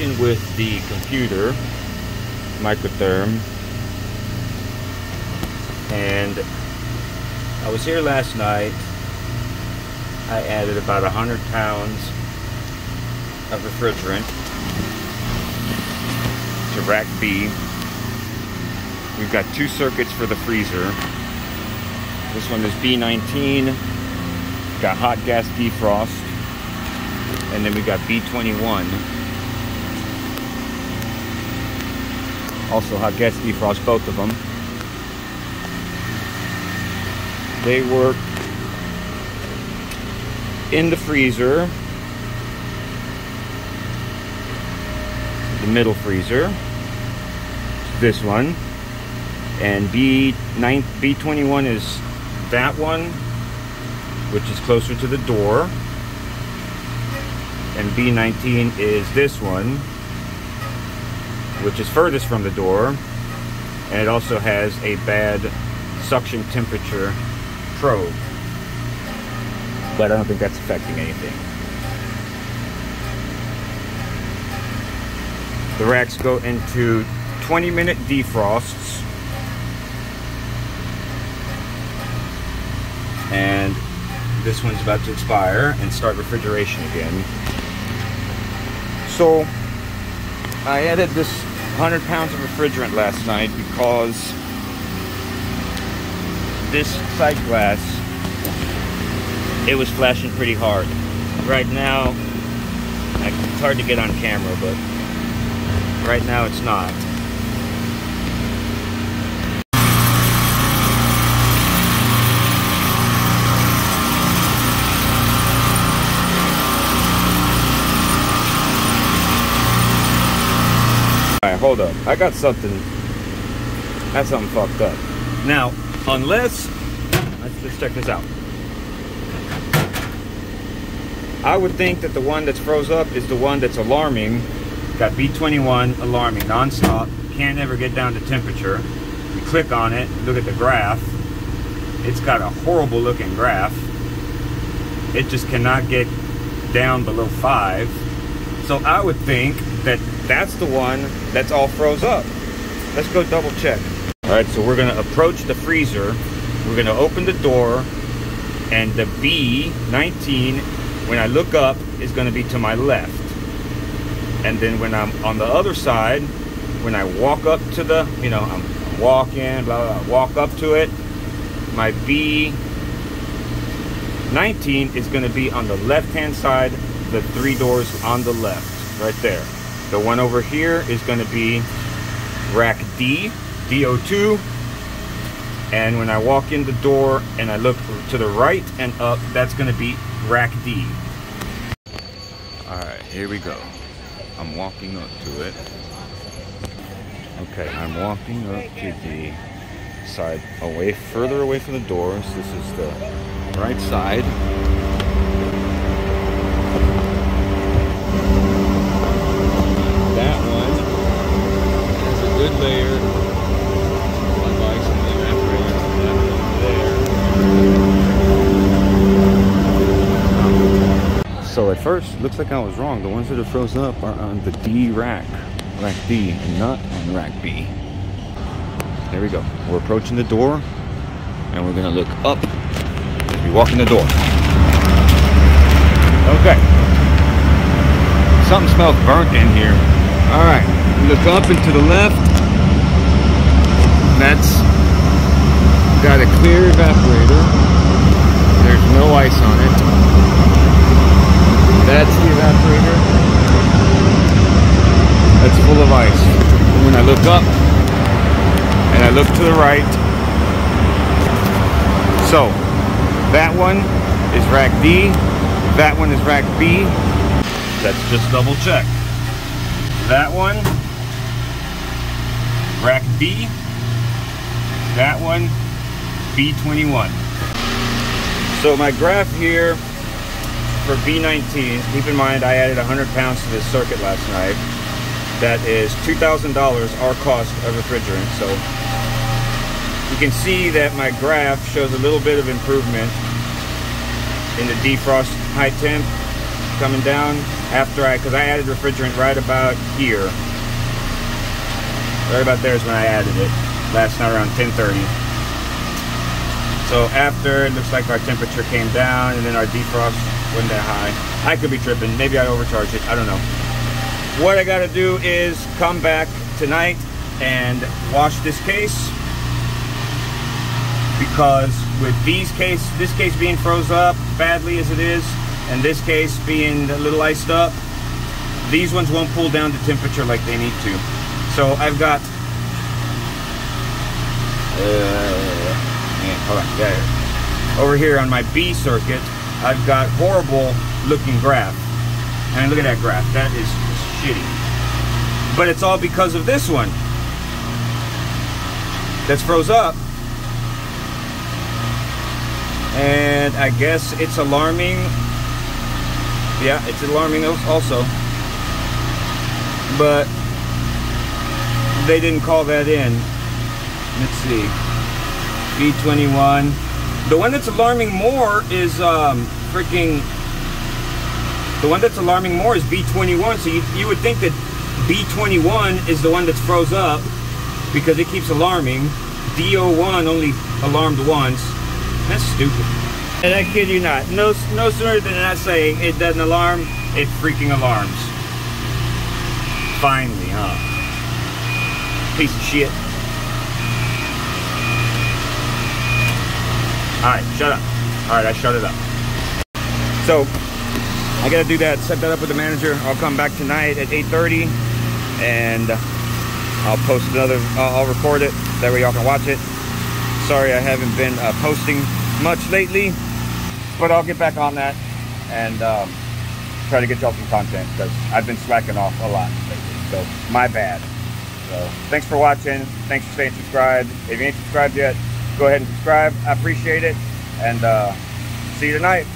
working with the computer, Microtherm, and I was here last night. I added about 100 pounds of refrigerant to rack B. We've got two circuits for the freezer. This one is B19, got hot gas defrost, and then we got B21. Also hot gas defrost, both of them. They work in the freezer, the middle freezer, this one, and B9, B21 is that one, which is closer to the door, and B19 is this one, which is furthest from the door, and it also has a bad suction temperature probe. But I don't think that's affecting anything. The racks go into 20 minute defrosts. And this one's about to expire and start refrigeration again. So I added this 100 pounds of refrigerant last night because this side glass, it was flashing pretty hard. Right now, it's hard to get on camera, but right now it's not. Alright, hold up. I got something. That's something fucked up. Now, unless let's, let's check this out. I would think that the one that's froze up is the one that's alarming. Got B21 alarming nonstop. Can't ever get down to temperature. You click on it, look at the graph. It's got a horrible looking graph. It just cannot get down below five. So I would think that's the one that's all froze up. Let's go double check. All right, so we're gonna approach the freezer. We're gonna open the door and the B19, when I look up, is gonna be to my left. And then when I'm on the other side, when I walk up to the, you know, I'm walking, blah, blah, walk up to it, my B19 is gonna be on the left-hand side, the three doors on the left, right there. The one over here is gonna be rack D, DO2. And when I walk in the door and I look to the right and up, that's gonna be rack D. All right, here we go. I'm walking up to it. Okay, I'm walking up to the side away, further away from the doors. This is the right side. That one has a good layer of ice in the evaporator. That one there. So at first, looks like I was wrong. The ones that are frozen up are on the D rack, rack D, and not on rack B. There we go. We're approaching the door, and we're gonna look up we walk in the door. Okay. Something smells burnt in here. All right, look up and to the left. That's got a clear evaporator. There's no ice on it. That's the evaporator. That's full of ice. And when I look up and I look to the right, so that one is rack D, that one is rack B. Let's just double check. That one, rack B, that one, B21. So my graph here for B19, keep in mind I added 100 pounds to this circuit last night. That is $2,000 our cost of refrigerant. So you can see that my graph shows a little bit of improvement in the defrost high temp coming down after I, because I added refrigerant right about here. Right about there is when I added it. Last night around 10.30. So after, it looks like our temperature came down and then our defrost wasn't that high. I could be tripping. Maybe I overcharged it. I don't know. What I got to do is come back tonight and wash this case because with these case, this case being froze up badly as it is, and this case being a little iced up, these ones won't pull down the temperature like they need to. So I've got, uh, yeah, hold on, there. Over here on my B circuit, I've got horrible looking graph. And look at that graph, that is shitty. But it's all because of this one that's froze up. And I guess it's alarming. Yeah, it's alarming also. But they didn't call that in. Let's see. B21. The one that's alarming more is um, freaking. The one that's alarming more is B21. So you, you would think that B21 is the one that's froze up because it keeps alarming. DO1 only alarmed once. That's stupid. And I kid you not, no, no sooner than I say it doesn't alarm, it freaking alarms. Finally, huh? Piece of shit. Alright, shut up. Alright, I shut it up. So, I gotta do that, set that up with the manager. I'll come back tonight at 8.30 and I'll post another, uh, I'll record it, that way y'all can watch it. Sorry I haven't been uh, posting much lately, but I'll get back on that and um, try to get y'all some content because I've been slacking off a lot lately, so my bad. So thanks for watching, thanks for staying subscribed. If you ain't subscribed yet, go ahead and subscribe, I appreciate it, and uh, see you tonight.